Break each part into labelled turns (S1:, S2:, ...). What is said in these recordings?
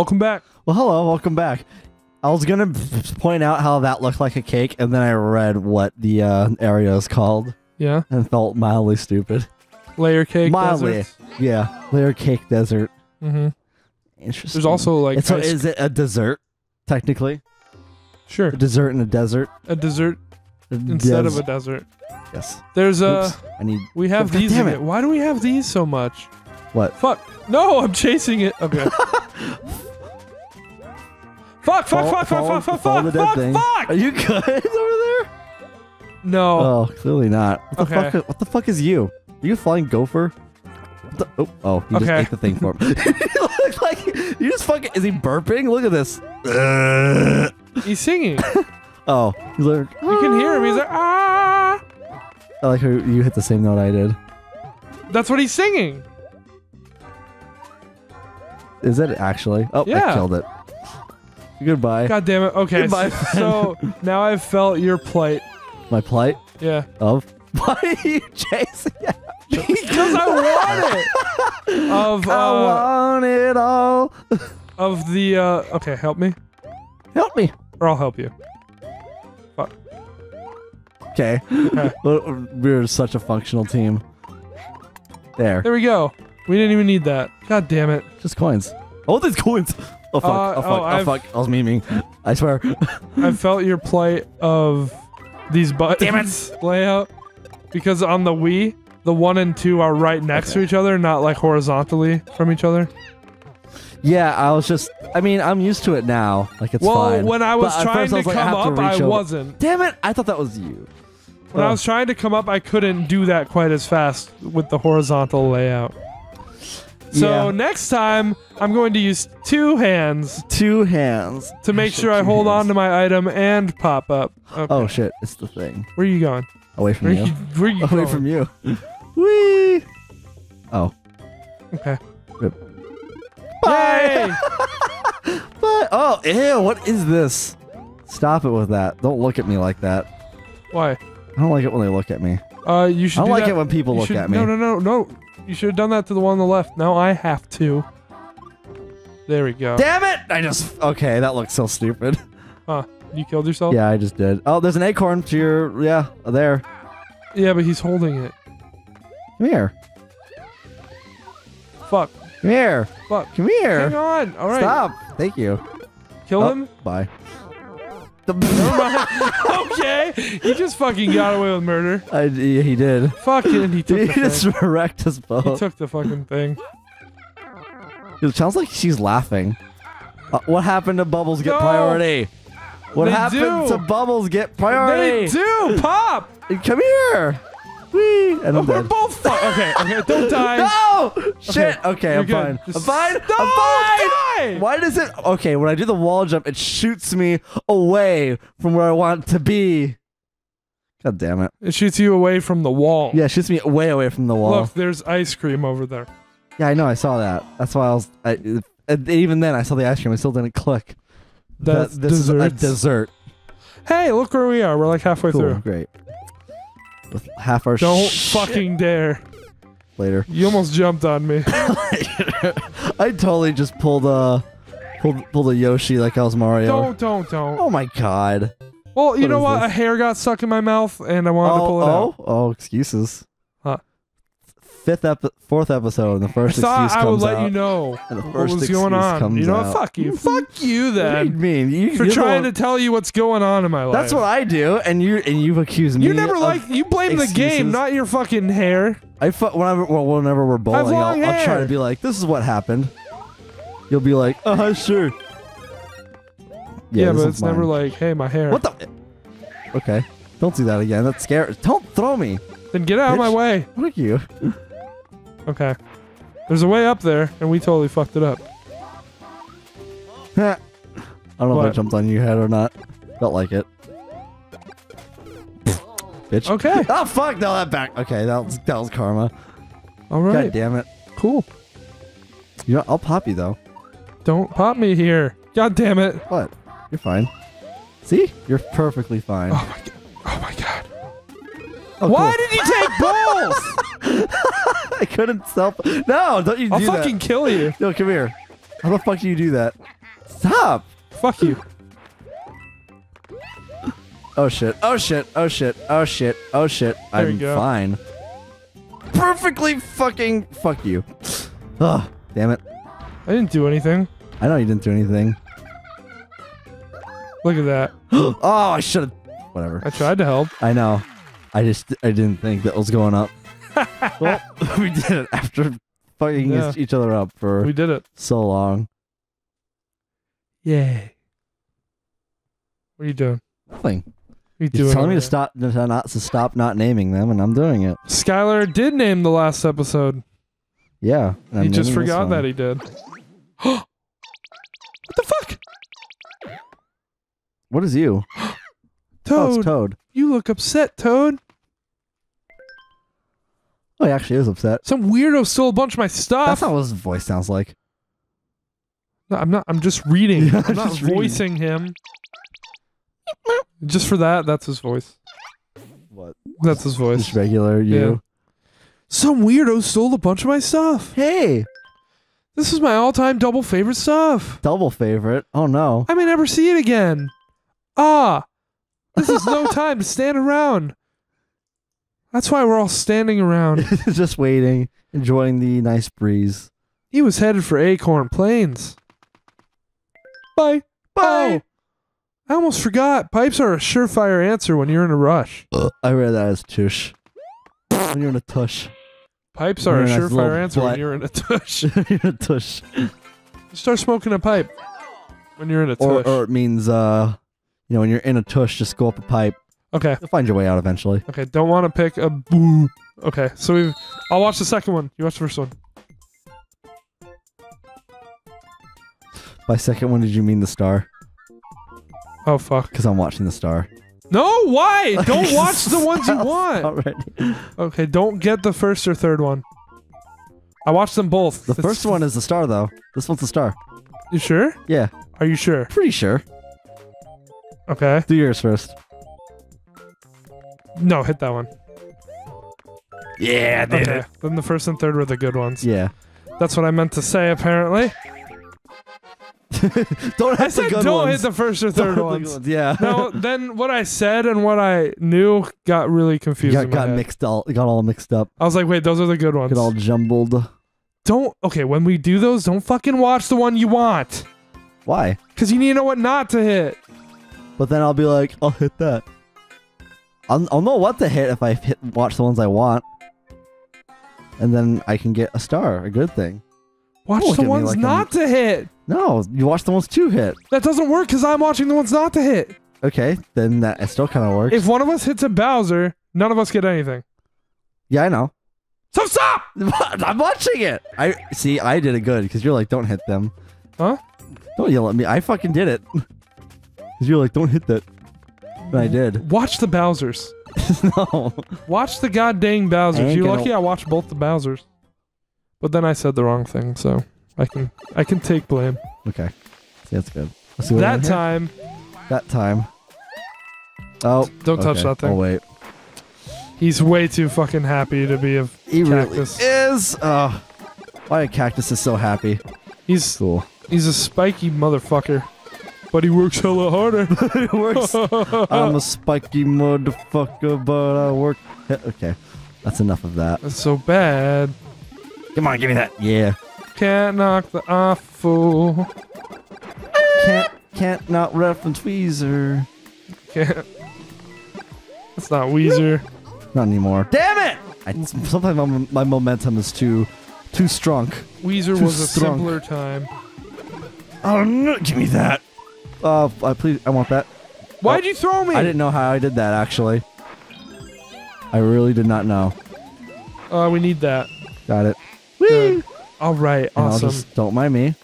S1: Welcome back.
S2: Well, hello, welcome back. I was gonna point out how that looked like a cake, and then I read what the uh, area is called,
S1: Yeah.
S2: and felt mildly stupid.
S1: Layer cake.
S2: Mildly, yeah. Layer cake desert.
S1: Mm-hmm.
S2: Interesting.
S1: There's also like
S2: It's a, is it a dessert? Technically,
S1: sure
S2: a dessert in a desert.
S1: a dessert
S2: A
S1: instead of a desert.
S2: yes.
S1: There's a.
S2: Oops, I need
S1: We have
S2: God
S1: these.
S2: damn it.
S1: it. Why do we have these so much?
S2: what?
S1: Fuck. No, I'm chasing it. Okay. fuck, fuck,
S2: Fall-
S1: fuck,
S2: fall-
S1: fuck, fuck,
S2: fall
S1: fuck,
S2: dead
S1: fuck, fuck.
S2: Are you good over there?
S1: No.
S2: Oh, clearly not. What the
S1: Okay.
S2: fuck? What the fuck is you? Are you a flying gopher? What the, oh, oh, you just
S1: Okay.
S2: ate the thing for him. look like you just fucking. Is he burping? Look at this.
S1: He's singing.
S2: Oh, he's like.
S1: You can hear him. He's like, ah.
S2: I like how you hit the same note I did.
S1: That's what he's singing.
S2: Is it actually? Oh, I killed it. Goodbye.
S1: God damn it. Okay.
S2: Goodbye,
S1: so now I've felt your plight.
S2: My plight
S1: Yeah.
S2: of. Why are you chasing? it?
S1: Because I want it. Of
S2: I
S1: uh,
S2: want it all.
S1: of the uh okay, help me.
S2: Help me.
S1: Or I'll help you.
S2: Okay.
S1: Okay.
S2: We're we're such a functional team. There.
S1: There we go. We didn't even need that. God damn it.
S2: Just coins. Oh, there's coins. Oh fuck.
S1: Uh,
S2: oh fuck.
S1: oh,
S2: Oh,
S1: I've-
S2: fuck. I was memeing. I swear.
S1: I felt your plight of these buttons layout because on the Wii, the one and two are right next to each other, not like horizontally from each other.
S2: yeah, I was just. I mean, I'm used to it now. Like it's
S1: well,
S2: fine.
S1: when I was
S2: at
S1: trying to
S2: was like, I
S1: come
S2: have to
S1: up, I
S2: over.
S1: wasn't.
S2: Damn it! I thought that was you.
S1: When I was trying to come up, I couldn't do that quite as fast with the horizontal layout. So
S2: Yeah.
S1: next time, I'm going to use two hands
S2: Two hands.
S1: to make sure I hold on to my item and pop up. Okay.
S2: Oh shit! It's the thing.
S1: Where are you going?
S2: Away from
S1: Where
S2: you.
S1: you, where you
S2: Away
S1: going?
S2: from you. Whee! Oh.
S1: Okay.
S2: Rip.
S1: Yay!
S2: But oh, ew! What is this? Stop it with that. Don't look at me like that.
S1: Why?
S2: I don't like it when they look at me.
S1: Uh, you should.
S2: I don't
S1: do
S2: like
S1: that-
S2: it when people
S1: you
S2: look
S1: should-
S2: at me.
S1: No, no, no, no. You should have done that to the one on the left. Now I have to. There we go.
S2: Damn it! I just okay. That looks so stupid.
S1: Huh? You killed yourself?
S2: Yeah, I just did. Oh, there's an acorn to your yeah there.
S1: Yeah, but he's holding it.
S2: Come here.
S1: Fuck.
S2: Come here.
S1: Fuck.
S2: Come here.
S1: Hang on. All right.
S2: Stop. Thank you.
S1: Kill
S2: Oh,
S1: him.
S2: Bye.
S1: Never mind. okay. He just fucking got away with murder.
S2: I, yeah, he did.
S1: Fucking. He took
S2: He
S1: the
S2: just
S1: thing.
S2: wrecked us
S1: He took the fucking thing.
S2: It sounds like she's laughing. Uh, what happened to Bubbles get
S1: No.
S2: priority? What
S1: They
S2: happened
S1: do.
S2: to Bubbles get priority?
S1: They do pop.
S2: Come here. And I'm
S1: We're
S2: dead.
S1: both. Fu- okay. Okay. Don't die.
S2: No! Shit. Okay, I'm
S1: good.
S2: fine.
S1: Just
S2: I'm fine. I'm fine.
S1: Die!
S2: Why does it? Okay, when I do the wall jump, it shoots me away from where I want to be. God damn it!
S1: It shoots you away from the wall.
S2: Yeah, it shoots me way away from the wall.
S1: Look, there's ice cream over there.
S2: Yeah, I know. I saw that. That's why I was. I, even then, I saw the ice cream. I still didn't click.
S1: That's
S2: that this is a
S1: desserts.
S2: dessert.
S1: Hey, look where we are. We're like halfway
S2: Cool,
S1: through.
S2: great. With half our
S1: Don't fucking dare.
S2: later.
S1: You almost jumped on me.
S2: I totally just pulled a pulled pulled a Yoshi like I was Mario.
S1: don't, don't, don't.
S2: Oh my god.
S1: Well, you
S2: What
S1: know
S2: is
S1: what?
S2: this?
S1: A hair got stuck in my mouth and I wanted to oh, pull it
S2: oh,
S1: out.
S2: oh, oh, excuses. Fifth epi- fourth episode, and the
S1: I
S2: first
S1: thought
S2: excuse
S1: I would
S2: comes
S1: let
S2: out.
S1: you know
S2: And the
S1: what
S2: first
S1: was going on.
S2: comes
S1: You know what?
S2: out.
S1: Fuck you. Fuck you
S2: What do you
S1: then.
S2: mean? You,
S1: For
S2: you're the
S1: trying
S2: one-
S1: to tell you what's going on in my life.
S2: That's what I do, and you and you've accused me.
S1: You never
S2: of-
S1: like you blame the game,
S2: excuses.
S1: not your fucking hair.
S2: I fu- whenever well, whenever we're bowling,
S1: long
S2: I'll, I'll try
S1: hair.
S2: to be like, "This is what happened." You'll be like, "Uh huh, sure."
S1: Yeah,
S2: this
S1: but
S2: is
S1: it's never
S2: mine.
S1: like, hey, my hair.
S2: What the? Okay, don't do that again. That's scary. Don't throw me.
S1: Then get out of my
S2: Bitch.
S1: way.
S2: Fuck you.
S1: Okay. There's a way up there, and we totally fucked it up.
S2: I don't know if I jumped on your head or not. Felt like it. Bitch.
S1: Okay.
S2: Oh fuck! No, that back. Okay, that was that was karma.
S1: All right.
S2: God damn it.
S1: Cool.
S2: You know, I'll pop you though.
S1: Don't pop me here. God damn it.
S2: What? You're fine. See? You're perfectly fine.
S1: Oh my god. Oh my god.
S2: Oh,
S1: Why
S2: cool.
S1: did you take balls?
S2: I couldn't self. No, don't you do
S1: I'll
S2: do
S1: fucking kill you.
S2: No, come here. How the fuck do you do that? Stop!
S1: Fuck you.
S2: Oh shit. Oh shit. Oh shit. Oh shit. Oh shit.
S1: There
S2: I'm fine. Perfectly fucking fuck you. Ugh. Damn it.
S1: I didn't do anything.
S2: I know you didn't do anything.
S1: Look at that.
S2: oh, I should have. Whatever.
S1: I tried to help.
S2: I know. I just I didn't think that was going up. well, we did it after fucking
S1: Yeah.
S2: each other up for
S1: We did it.
S2: so long.
S1: Yay. What are you doing?
S2: Nothing.
S1: You
S2: He's
S1: doing?
S2: telling me to stop, to not to stop not naming them, and I'm doing it.
S1: Skylar did name the last episode.
S2: Yeah.
S1: he just forgot that he did. what the fuck?
S2: What is you? Oh,
S1: Toad,
S2: it's Toad.
S1: you look upset, Toad.
S2: Oh, he actually is upset.
S1: Some weirdo stole a bunch of my stuff.
S2: That's not what his voice sounds like.
S1: No, I'm not. I'm just reading.
S2: Yeah,
S1: I'm not
S2: just reading.
S1: voicing him. Just for that, that's his voice.
S2: What?
S1: That's his voice.
S2: Just regular you.
S1: Some weirdo stole a bunch of my stuff.
S2: Hey,
S1: This is my all-time double favorite stuff.
S2: double favorite. Oh no.
S1: I may never see it again. Ah, this is no time to stand around. That's why we're all standing around.
S2: just waiting, enjoying the nice breeze.
S1: He was headed for Acorn Plains. Bye.
S2: Bye.
S1: Oh, I almost forgot. Pipes are a surefire answer when you're in a rush.
S2: I read that as tush. When you're in a tush.
S1: Pipes are a
S2: Very nice
S1: surefire
S2: little
S1: answer when
S2: butt.
S1: you're in a tush.
S2: you're in a tush.
S1: Start smoking a pipe when you're in a
S2: Or,
S1: tush.
S2: or it means, uh, you know, when you're in a tush, just go up a pipe.
S1: Okay.
S2: You'll find your way out eventually.
S1: Okay. Don't want to pick a boo. Okay. So we've. I'll watch the second one. You watch the first one.
S2: By second one, did you mean the star?
S1: Oh fuck.
S2: Because I'm watching the star.
S1: No. Why? Don't watch the ones you want.
S2: Already.
S1: Okay. Don't get the first or third one. I watched them both.
S2: The
S1: It's-
S2: first one is the star, though. This one's the star.
S1: You sure?
S2: Yeah,
S1: Are you sure?
S2: pretty sure.
S1: Okay.
S2: Do yours first.
S1: No, hit that one.
S2: Yeah,
S1: Okay. Then the first and third were the good ones.
S2: Yeah.
S1: That's what I meant to say. Apparently,
S2: don't hit
S1: I
S2: the
S1: said
S2: good
S1: don't
S2: ones.
S1: hit the first or third
S2: hit the
S1: ones.
S2: Yeah.
S1: no, then what I said and what I knew got really confused.
S2: got,
S1: in my
S2: got
S1: head.
S2: mixed all got all mixed up.
S1: I was like, wait, those are the good ones.
S2: Got all jumbled.
S1: Don't. Okay, when we do those, don't fucking watch the one you want,
S2: Why?
S1: because you need to know what not to hit.
S2: But then I'll be like, I'll hit that. I'll, I'll know what to hit if I hit watch the ones I want. And then I can get a star, a good thing.
S1: Watch
S2: Don't
S1: the ones
S2: like
S1: not to hit.
S2: No, you watch the ones to hit.
S1: That doesn't work because I'm watching the ones not to hit.
S2: Okay, then that it still kind of works.
S1: If one of us hits a Bowser, none of us get anything.
S2: yeah, I know.
S1: So stop.
S2: I'm watching it. I see. I did it good because you're like, don't hit them.
S1: Huh?
S2: Don't yell at me. I fucking did it. Because you're like, don't hit that. I did.
S1: Watch the Bowsers.
S2: no.
S1: Watch the goddamn Bowsers. You're lucky I watched both the Bowsers. But then I said the wrong thing, so I can I can take blame.
S2: Okay. See, that's good. Let's see what
S1: That time,
S2: That time. Oh.
S1: don't touch
S2: okay.
S1: that thing.
S2: Oh wait.
S1: He's way too fucking happy to be a.
S2: He
S1: Cactus.
S2: really is. Uh, why a cactus is so happy?
S1: He's
S2: Cool.
S1: he's a spiky motherfucker, but he works hella harder.
S2: it works. I'm a spiky motherfucker, but I work. Okay. That's enough of that.
S1: That's so bad.
S2: Come on, give me that. Yeah.
S1: Can't knock the awful.
S2: Can't can't not reference Weezer.
S1: Can't. That's not Weezer.
S2: Not anymore. Damn it! I, sometimes my, my momentum is too too strong.
S1: Weezer
S2: Too
S1: was a simpler time.
S2: Oh no! Give me that. Oh, I please. I want that.
S1: Why'd you throw me?
S2: I didn't know how I did that actually. I really did not know.
S1: Uh, we need that.
S2: Got it. Whee!
S1: All right,
S2: And I'll
S1: awesome.
S2: just don't mind me.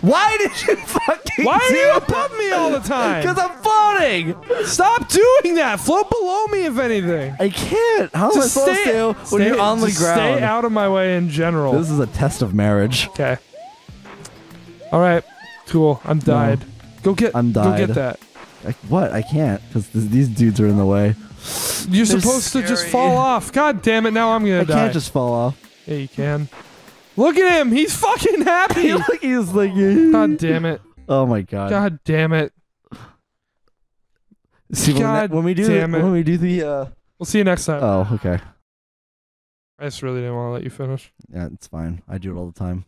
S2: Why did you fucking
S1: Why are you above me all the time? Because?
S2: I'm floating.
S1: Stop doing that. Float below me, if anything.
S2: I can't. How am I
S1: Just
S2: supposed
S1: stay,
S2: to when
S1: stay-
S2: you're on the
S1: just
S2: ground?
S1: Stay out of my way in general.
S2: This is a test of marriage.
S1: Okay. All right. Cool. I'm died. Go get.
S2: I'm
S1: Go get that.
S2: I, what? I can't because these dudes are in the way.
S1: You're
S2: They're
S1: supposed to just fall off. God damn it! Now I'm gonna die.
S2: I
S1: die.
S2: can't just fall off.
S1: Yeah, you can. Look at him. He's fucking happy.
S2: Look, he's like,
S1: God damn it.
S2: oh my god.
S1: God damn it.
S2: See, when,
S1: God
S2: that- when we do the,
S1: damn it.
S2: when we do the uh
S1: We'll see you next time.
S2: oh okay
S1: I just really didn't want to let you finish.
S2: yeah it's fine I do it all the time